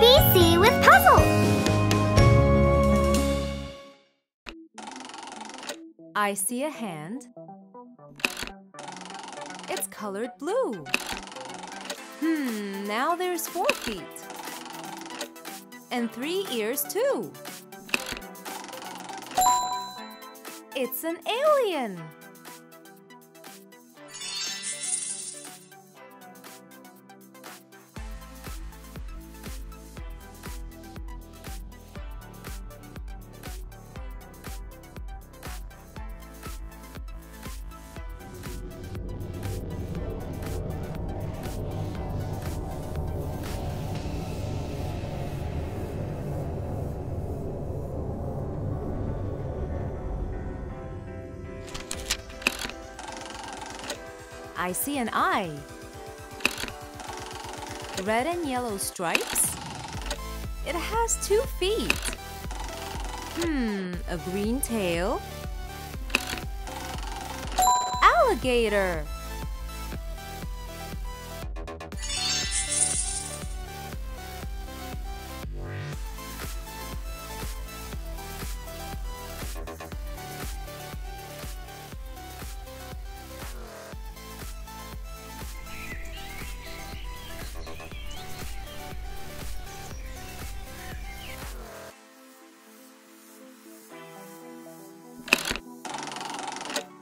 ABC with puzzle. I see a hand. It's colored blue. Hmm, now there's four feet. And three ears too. It's an alien. I see an eye. Red and yellow stripes. It has two feet. Hmm, a green tail. Alligator.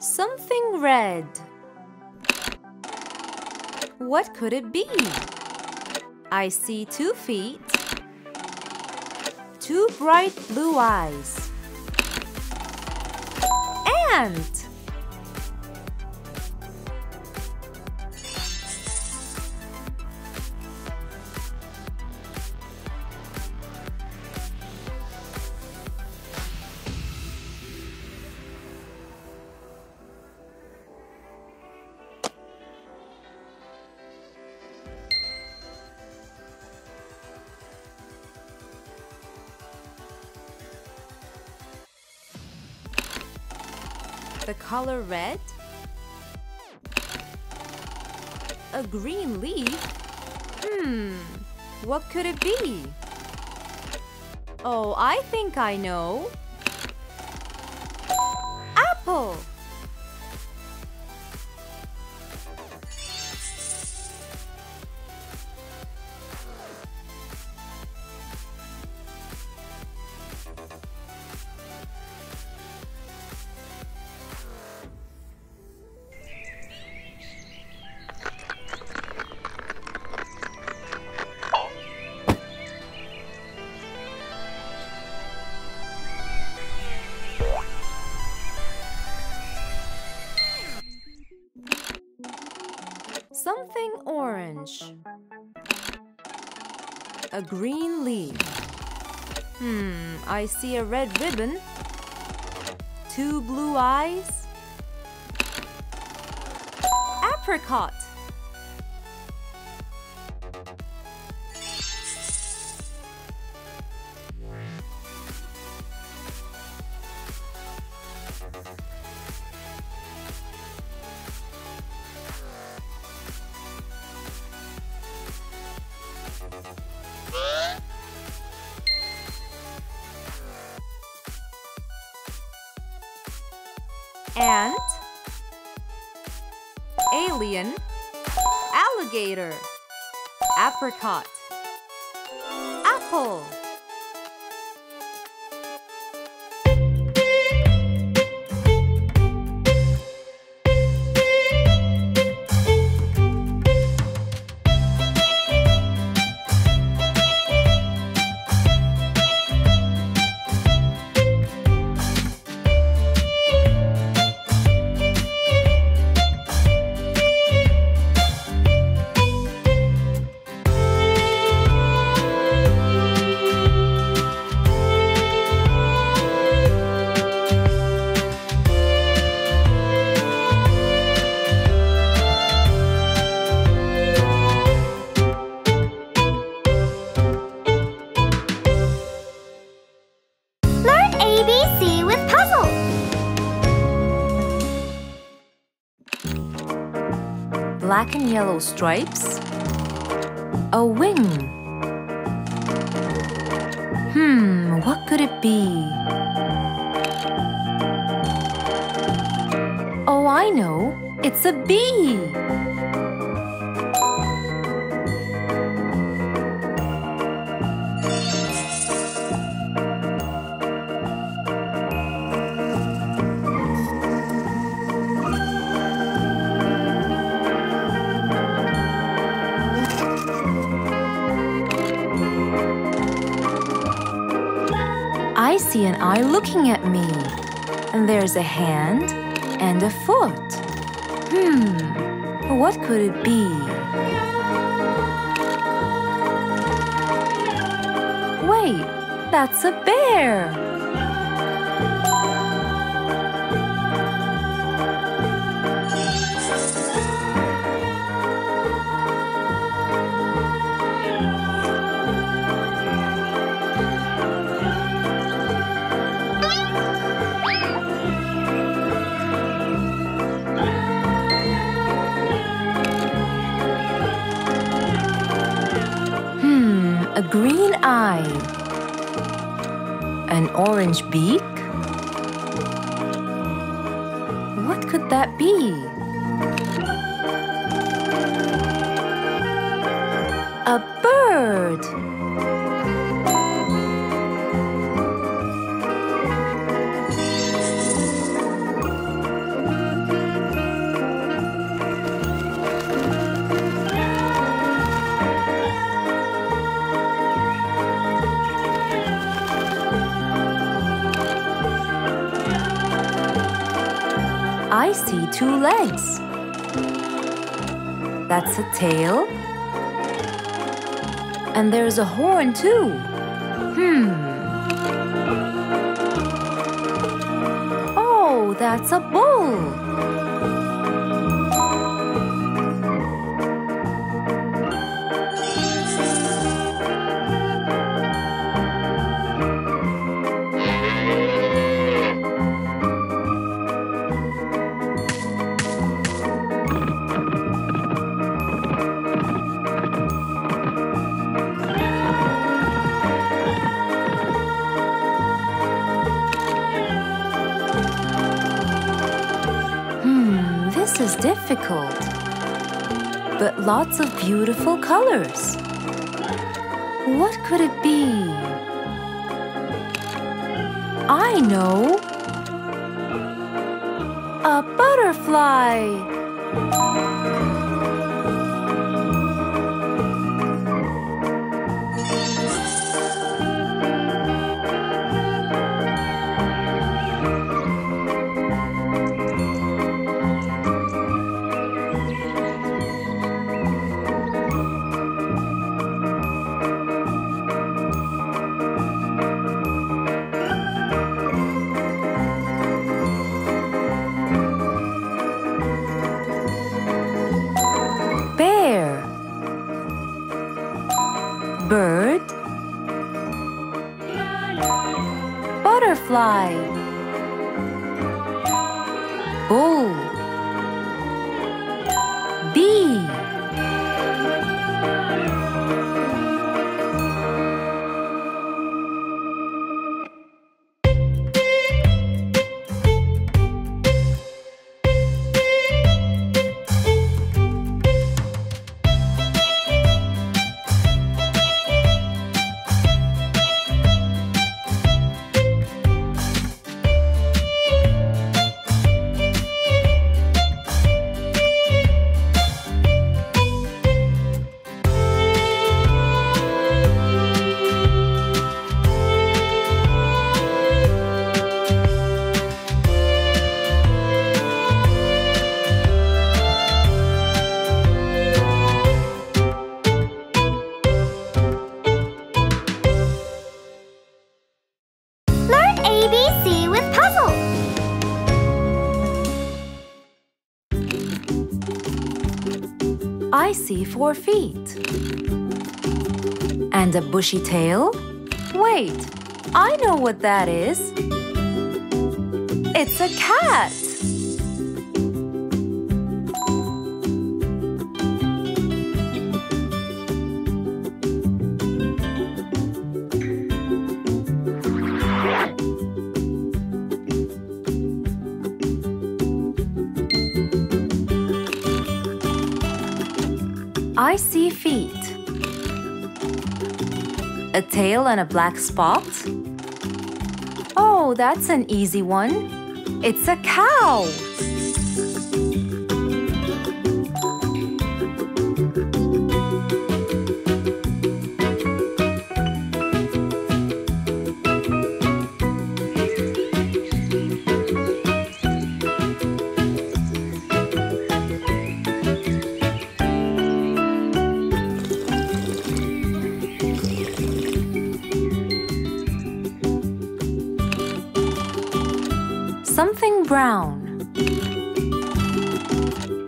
Something red. What could it be? I see two feet, two bright blue eyes. Ant! The color red? A green leaf? Hmm, what could it be? Oh, I think I know. Apple! Something orange. A green leaf. Hmm, I see a red ribbon. Two blue eyes. Apricot. Apple. Learn ABC with puzzle. Black and yellow stripes. A wing. Hmm, what could it be? Oh, I know. It's a bee. I see an eye looking at me. And there's a hand and a foot. Hmm, what could it be? Wait, that's a bear. Green eye. An orange beak? What could that be? A bird. Two legs. That's a tail. And there's a horn too. Hmm. Oh, that's a bull. Lots of beautiful colors. What could it be? I know. A butterfly. Four feet. And a bushy tail? Wait, I know what that is. It's a cat. Tail and a black spot. Oh, that's an easy one. It's a cow. Brown.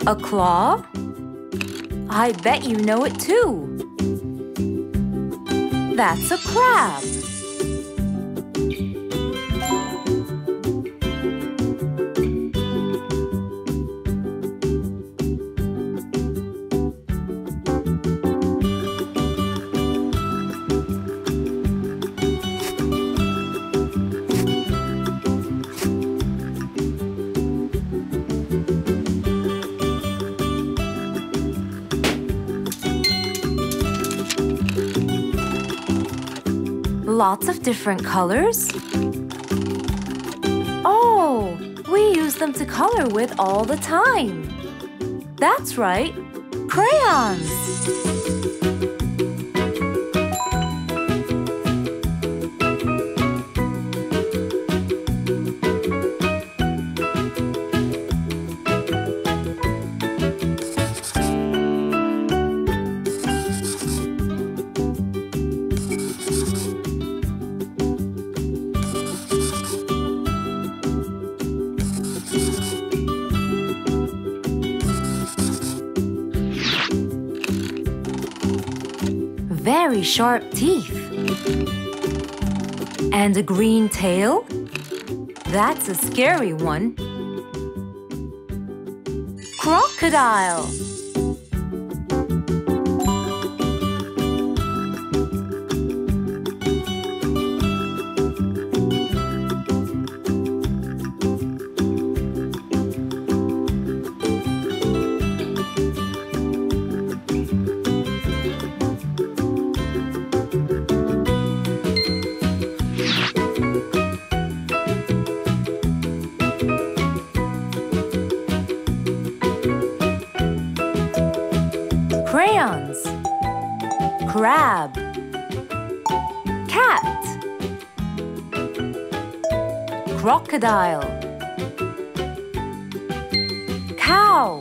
A claw? I bet you know it too. That's a crab. Lots of different colors. Oh, we use them to color with all the time. That's right, crayons. Very sharp teeth. And a green tail? That's a scary one. Crocodile. Crab, cat, crocodile, cow.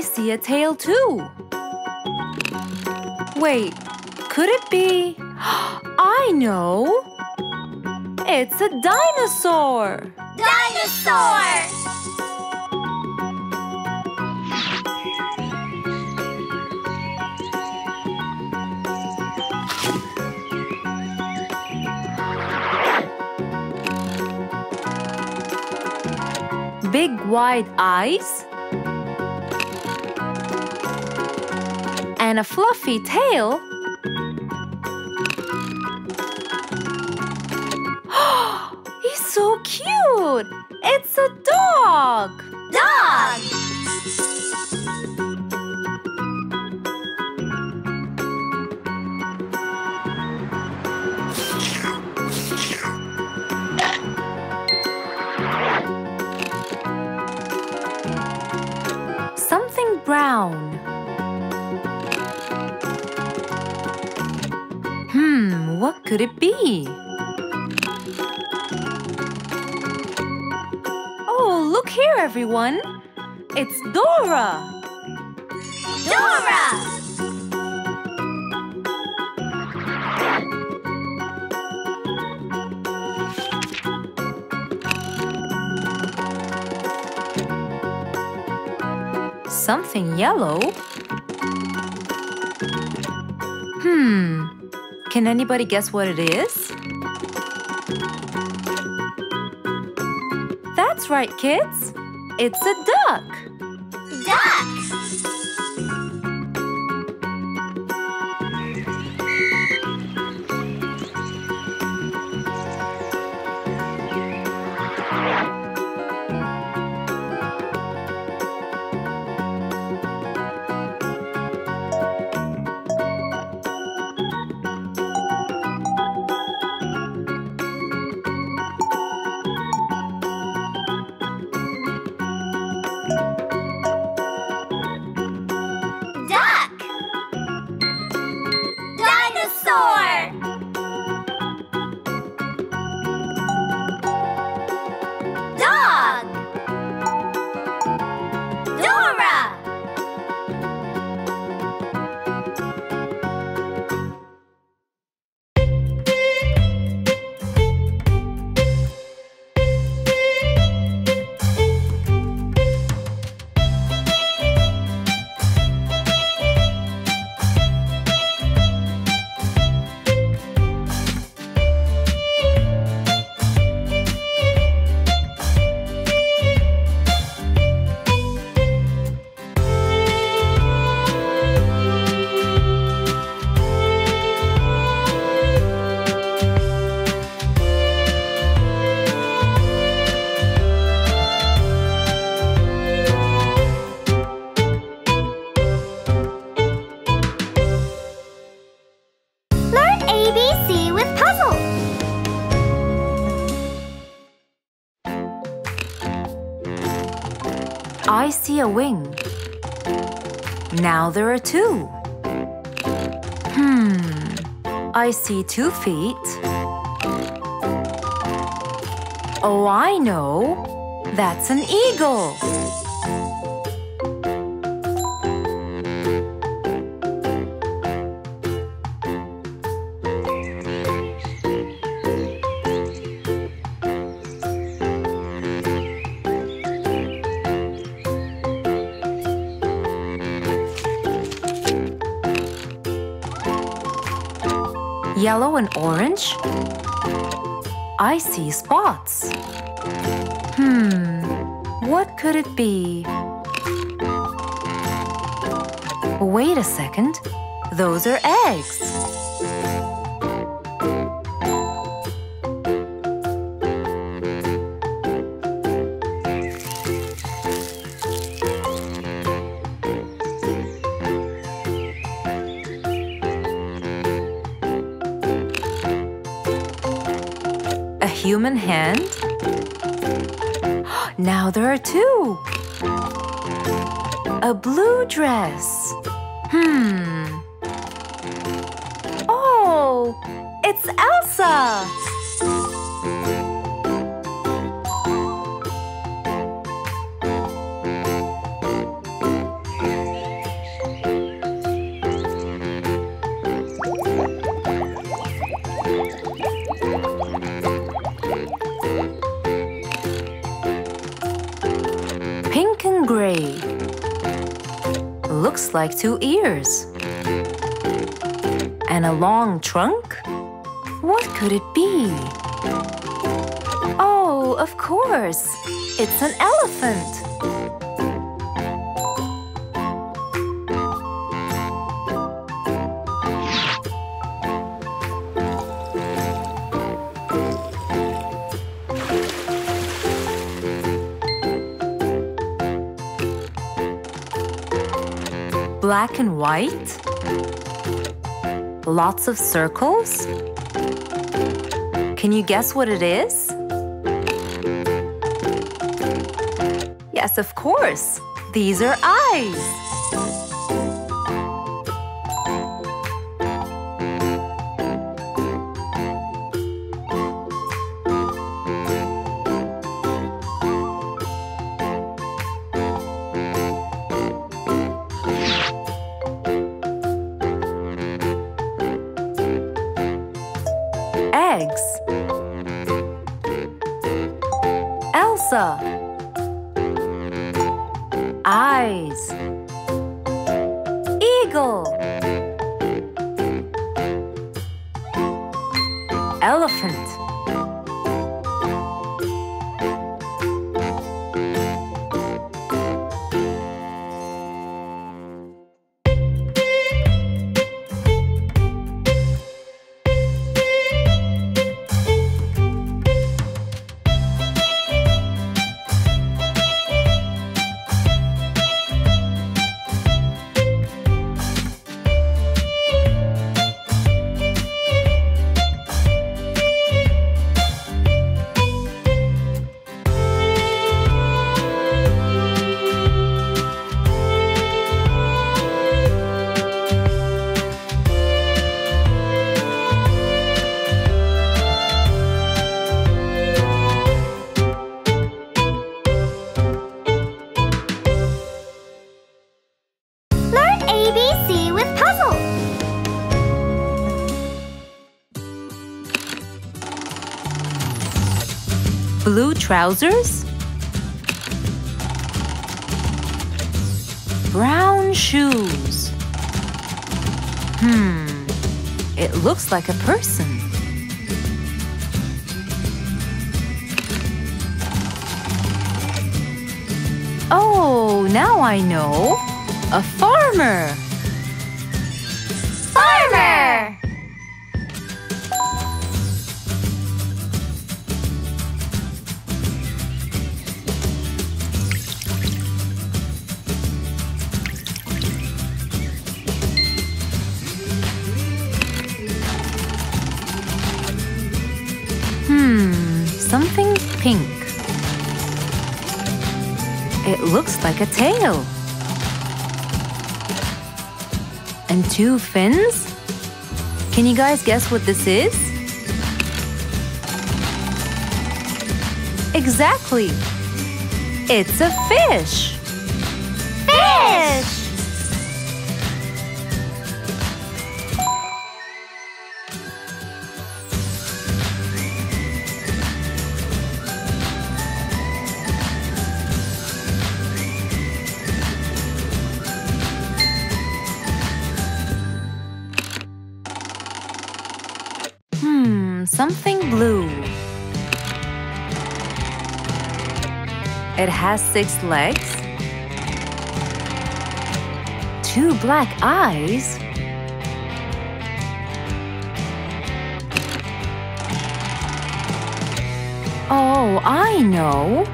I see a tail too. Wait, could it be? I know! It's a dinosaur! Dinosaur! Big wide eyes. And a fluffy tail. Could it be? Oh, look here, everyone. It's Dora. Dora! Something yellow? Can anybody guess what it is? That's right, kids. It's a duck. Wing. Now there are two. Hmm, I see two feet. Oh, I know. That's an eagle. Yellow and orange? I see spots. Hmm, what could it be? Wait a second. Those are eggs. Human hand? Now there are two. A blue dress. Hmm. Oh, it's Elsa. Pink and gray. Looks like two ears. And a long trunk? What could it be? Oh, of course. It's an elephant. Black and white? Lots of circles? Can you guess what it is? Yes, of course. These are eyes. Blue trousers. Brown shoes. Hmm, it looks like a person. Oh, now I know. A farmer. Farmer. Like a tail. And two fins? Can you guys guess what this is? Exactly. It's a fish. Fish. It has six legs, two black eyes, Oh, I know.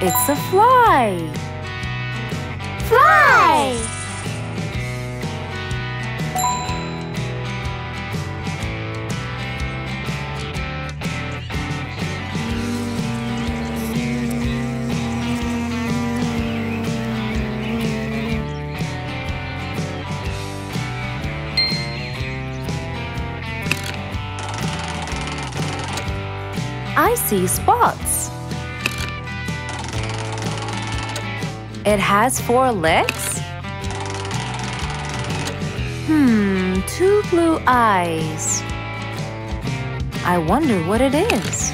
It's a fly. Fly. I see spots. It has four legs? Hmm, two blue eyes. I wonder what it is.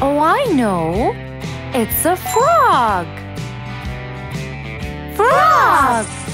Oh, I know. It's a frog. Frog!